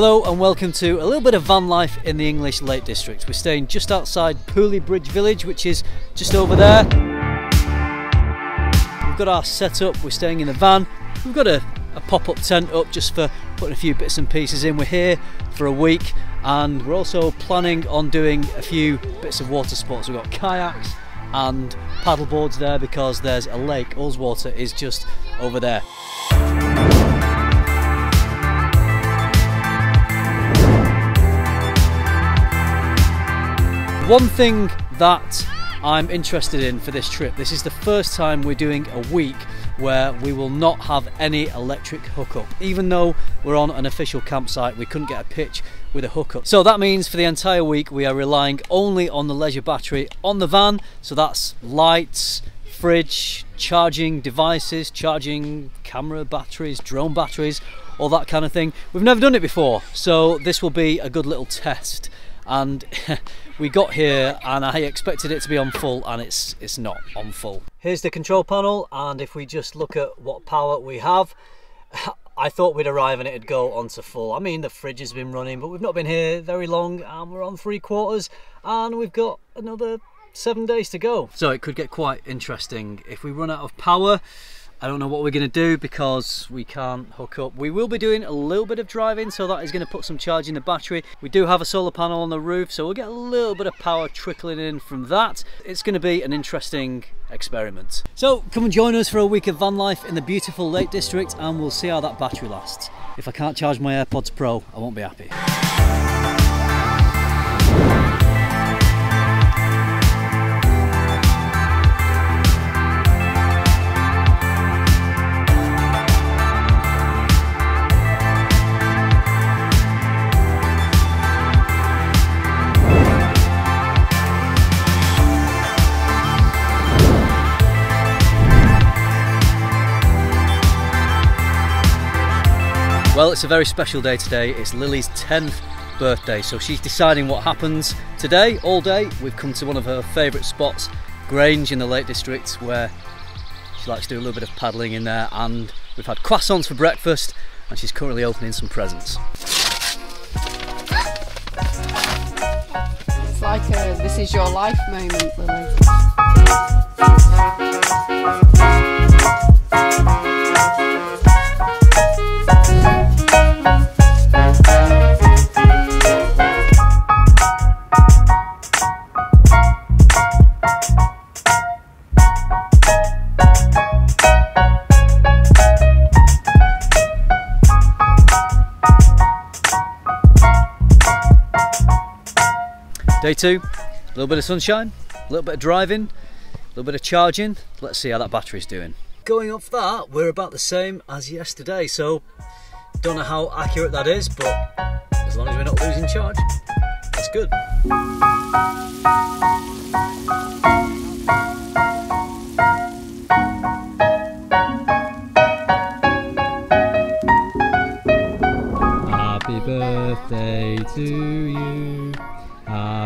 Hello and welcome to a little bit of van life in the English Lake District. We're staying just outside Pooley Bridge Village, which is just over there. We've got our setup, we're staying in the van. We've got a, a pop-up tent up just for putting a few bits and pieces in. We're here for a week and we're also planning on doing a few bits of water sports. We've got kayaks and paddle boards there because there's a lake, Ullswater is just over there. One thing that I'm interested in for this trip, this is the first time we're doing a week where we will not have any electric hookup. Even though we're on an official campsite, we couldn't get a pitch with a hookup. So that means for the entire week we are relying only on the leisure battery on the van. So that's lights, fridge, charging devices, charging camera batteries, drone batteries, all that kind of thing. We've never done it before, so this will be a good little test and we got here and I expected it to be on full and it's it's not on full. Here's the control panel and if we just look at what power we have I thought we'd arrive and it'd go onto full. I mean the fridge has been running but we've not been here very long and we're on three quarters and we've got another seven days to go. So it could get quite interesting if we run out of power I don't know what we're going to do because we can't hook up. We will be doing a little bit of driving, so that is going to put some charge in the battery. We do have a solar panel on the roof, so we'll get a little bit of power trickling in from that. It's going to be an interesting experiment. So come and join us for a week of van life in the beautiful Lake District and we'll see how that battery lasts. If I can't charge my AirPods Pro, I won't be happy. Well, it's a very special day today. It's Lily's 10th birthday, so she's deciding what happens today, all day. We've come to one of her favourite spots, Grange in the Lake District, where she likes to do a little bit of paddling in there, and we've had croissants for breakfast, and she's currently opening some presents. It's like a this is your life moment, Lily. Day two, a little bit of sunshine, a little bit of driving, a little bit of charging. Let's see how that battery's doing. Going off that, we're about the same as yesterday, so don't know how accurate that is, but as long as we're not losing charge, that's good. Happy birthday to you.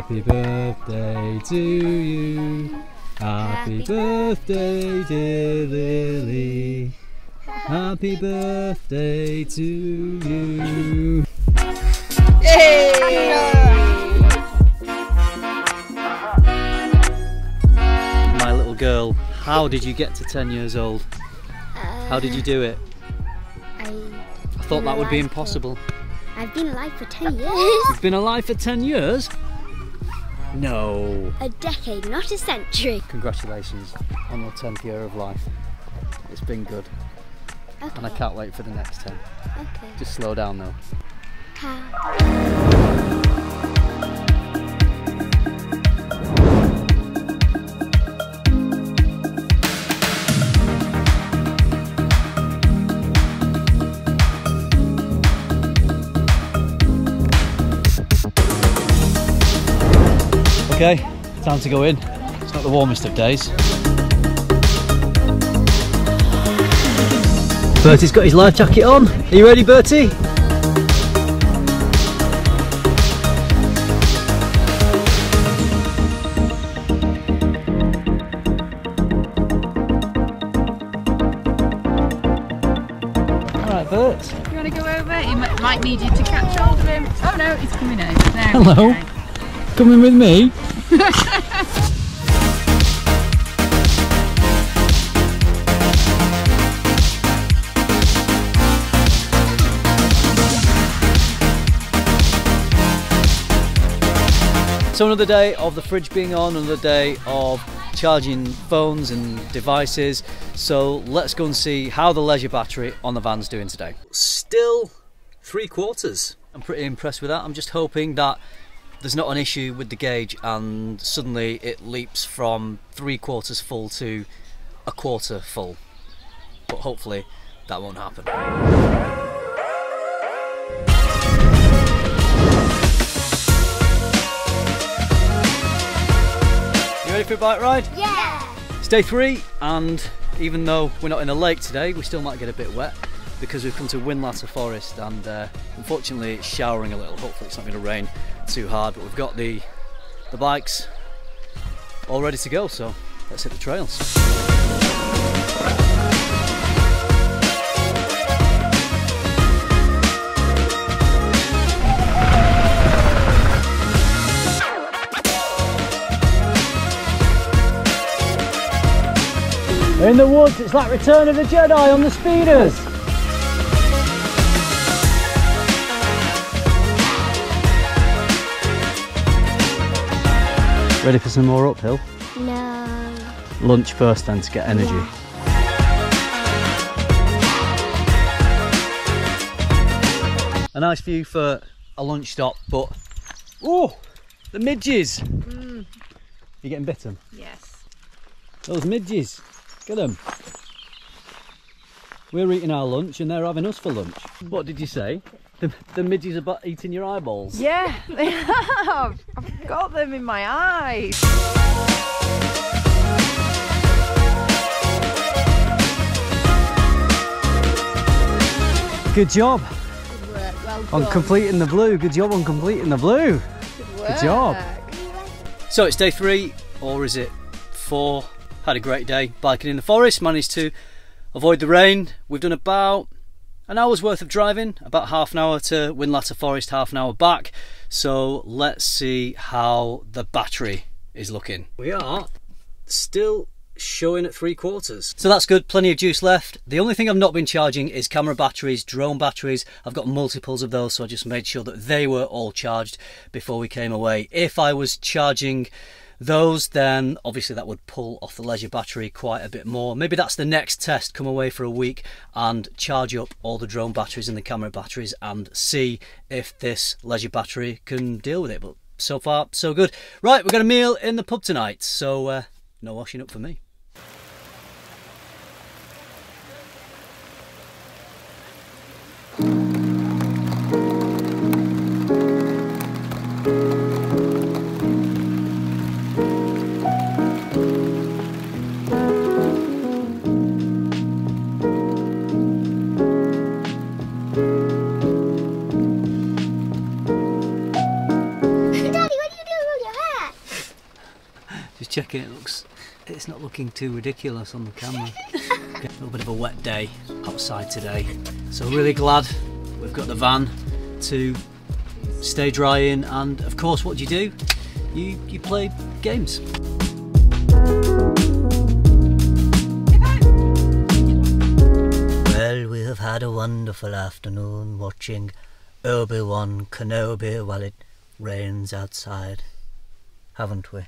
Happy birthday to you. Happy birthday, dear Lily. Happy birthday to you. My little girl, how did you get to 10 years old? How did you do it? Uh, I, I thought that would be impossible. I've been alive for 10 years. You've been alive for 10 years? No. A decade, not a century. Congratulations on your 10th year of life. It's been good. Okay. And I can't wait for the next 10. Okay. Just slow down though. Ha. Okay, time to go in. It's not the warmest of days. Bertie's got his life jacket on. Are you ready, Bertie? All right, Bert. You want to go over? He might need you to catch hold of him. Oh no, he's coming over. There Hello. Go. Coming with me? So another day of the fridge being on, another day of charging phones and devices. So let's go and see how the leisure battery on the van's doing today. Still three quarters. I'm pretty impressed with that. I'm just hoping that there's not an issue with the gauge and suddenly it leaps from three quarters full to a quarter full. But hopefully that won't happen. You ready for a bike ride? Yeah. It's day three, and even though we're not in a lake today, we still might get a bit wet because we've come to Whinlatter Forest, and uh, unfortunately it's showering a little. Hopefully it's not going to rain too hard, but we've got the the bikes all ready to go. So let's hit the trails. In the woods, it's like Return of the Jedi on the speeders. Ready for some more uphill? No. Lunch first then to get energy. A nice view for a lunch stop, but oh, the midges! Mm. You getting bitten? Yes. Those midges, get them. We're eating our lunch and they're having us for lunch. What did you say? The, the midges are eating your eyeballs. Yeah, they have. I've got them in my eyes. Good job Good work. Well on completing the blue. Good job on completing the blue. Good good job. So it's day three, or is it four? Had a great day biking in the forest, managed to avoid the rain. We've done about an hour's worth of driving, about half an hour to Whinlatter Forest, half an hour back. So let's see how the battery is looking. We are still showing at three quarters. So that's good, plenty of juice left. The only thing I've not been charging is camera batteries, drone batteries. I've got multiples of those, so I just made sure that they were all charged before we came away. If I was charging those, then obviously that would pull off the leisure battery quite a bit more. Maybe that's the next test, come away for a week and charge up all the drone batteries and the camera batteries and see if this leisure battery can deal with it. But so far, so good. Right, we've got a meal in the pub tonight, so uh, no washing up for me. Just it looks it's not looking too ridiculous on the camera. a little bit of a wet day outside today. So really glad we've got the van to stay dry in and of course what do you do? You you play games. Well, we have had a wonderful afternoon watching Obi-Wan Kenobi while it rains outside, haven't we?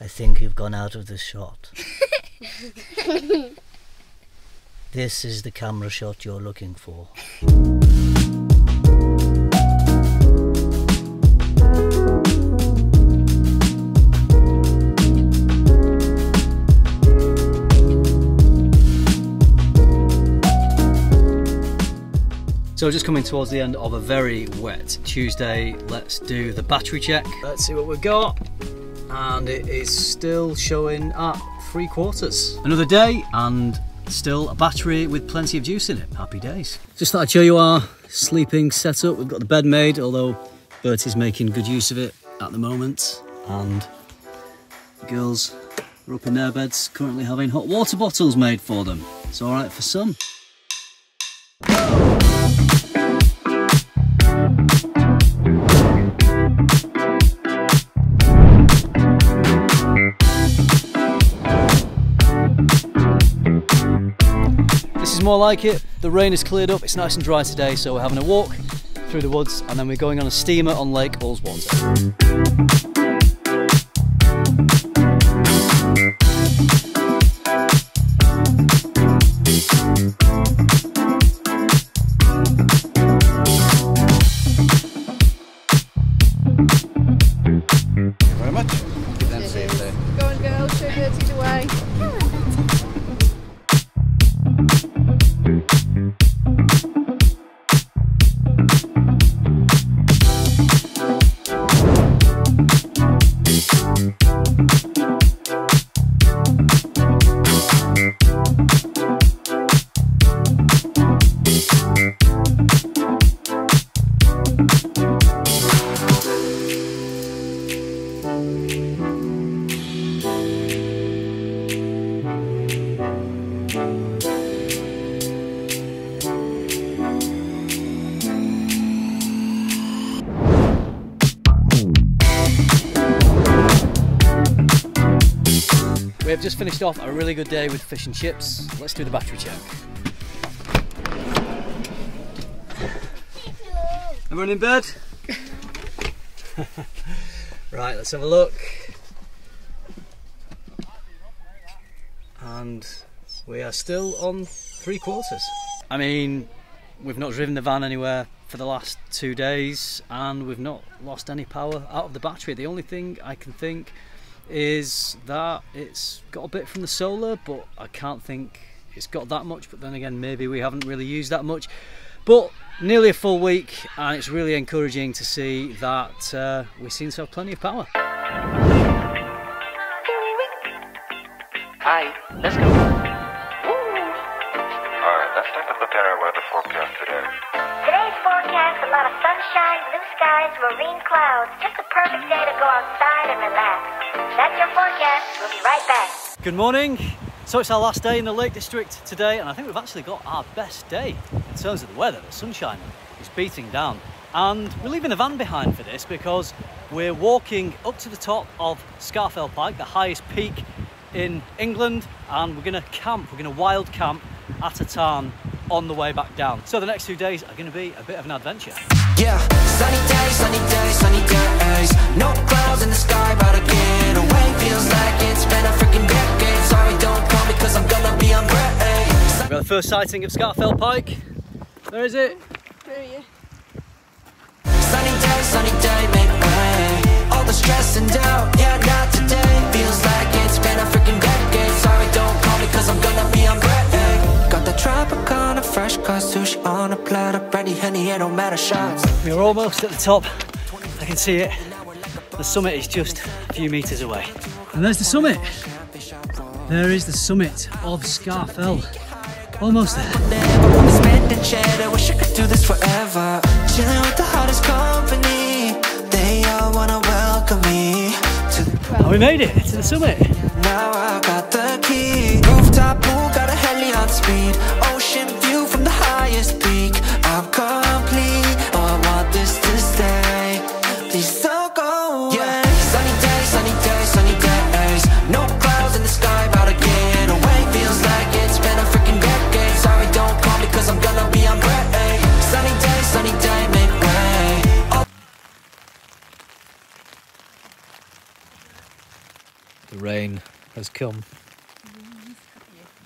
I think you've gone out of the shot. this is the camera shot you're looking for. So just coming towards the end of a very wet Tuesday, let's do the battery check. Let's see what we've got. And it is still showing at three quarters. Another day and still a battery with plenty of juice in it. Happy days. Just thought I'd show you our sleeping setup. We've got the bed made, although Bertie's making good use of it at the moment. And the girls We're up in their beds currently having hot water bottles made for them. It's alright for some. More like it. The rain has cleared up, it's nice and dry today, so we're having a walk through the woods and then we're going on a steamer on Lake Ullswater. Have just finished off a really good day with fish and chips. Let's do the battery check. Everyone in bed? right, let's have a look. And we are still on three quarters. I mean, we've not driven the van anywhere for the last two days and we've not lost any power out of the battery. The only thing I can think is that it's got a bit from the solar, but I can't think it's got that much. But then again, maybe we haven't really used that much. But nearly a full week, and it's really encouraging to see that uh, we seem to have plenty of power. Hi, let's go. Alright, let's take a look at our weather forecast today. A lot of sunshine, blue skies, marine clouds. Just a perfect day to go outside and relax. That's your forecast. We'll be right back. Good morning. So it's our last day in the Lake District today, and I think we've actually got our best day in terms of the weather. The sunshine is beating down, and we're leaving the van behind for this because we're walking up to the top of Scafell Pike, the highest peak in England, and we're going to camp. We're going to wild camp at a tarn on the way back down. So the next two days are going to be a bit of an adventure. Yeah, sunny day, sunny day, sunny days. No clouds in the sky, about to get away. Feels like it's been a freaking decade. Sorry, don't call me, cause I'm gonna be on break. We've got the first sighting of Scafell Pike. There is it. Sunny day, sunny day, make way. All the stress and doubt, yeah, not today. Feels like it's been a freaking decade. Sorry, don't call me, cause I'm gonna be on break. Got the Tropicana, fresh cut sushi on a platter. Brandy, honey, it don't matter shots. We're almost at the top. I can see it. The summit is just a few metres away. And there's the summit. There is the summit of Scafell. Almost there. Never wanna spend and cheddar, wish I could do this forever. Chilling with the hottest company, they all wanna welcome me. To the And we made it to the summit. now I got the key. Rooftop pool, got a heli on speed. Ocean has come.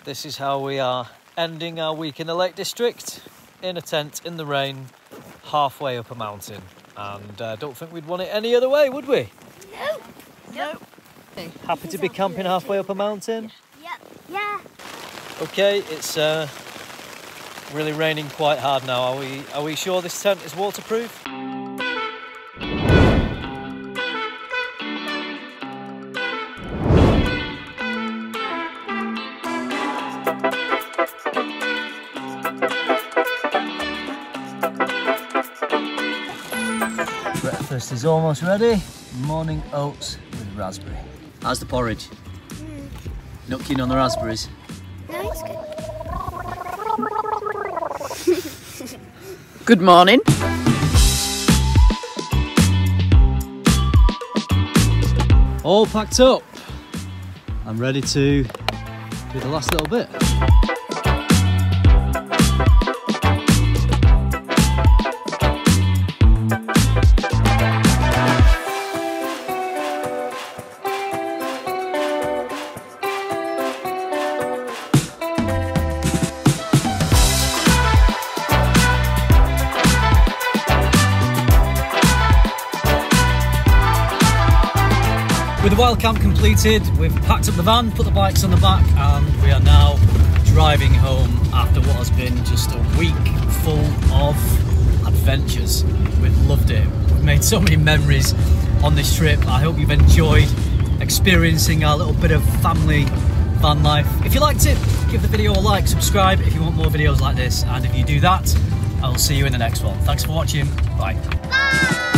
This is how we are ending our week in the Lake District in a tent in the rain, halfway up a mountain. And uh, don't think we'd want it any other way, would we? No. Happy to be camping halfway up a mountain? Yep. Yeah. Okay, it's uh, really raining quite hard now. Are we are we sure this tent is waterproof? Almost ready. Morning oats with raspberry. How's the porridge? Not keen on the raspberries. No, it's good. Good morning. All packed up. I'm ready to do the last little bit. With the wild camp completed, we've packed up the van, put the bikes on the back, and we are now driving home after what has been just a week full of adventures. We've loved it. We've made so many memories on this trip. I hope you've enjoyed experiencing our little bit of family van life. If you liked it, give the video a like, subscribe if you want more videos like this, and if you do that, I will see you in the next one. Thanks for watching. Bye. Bye.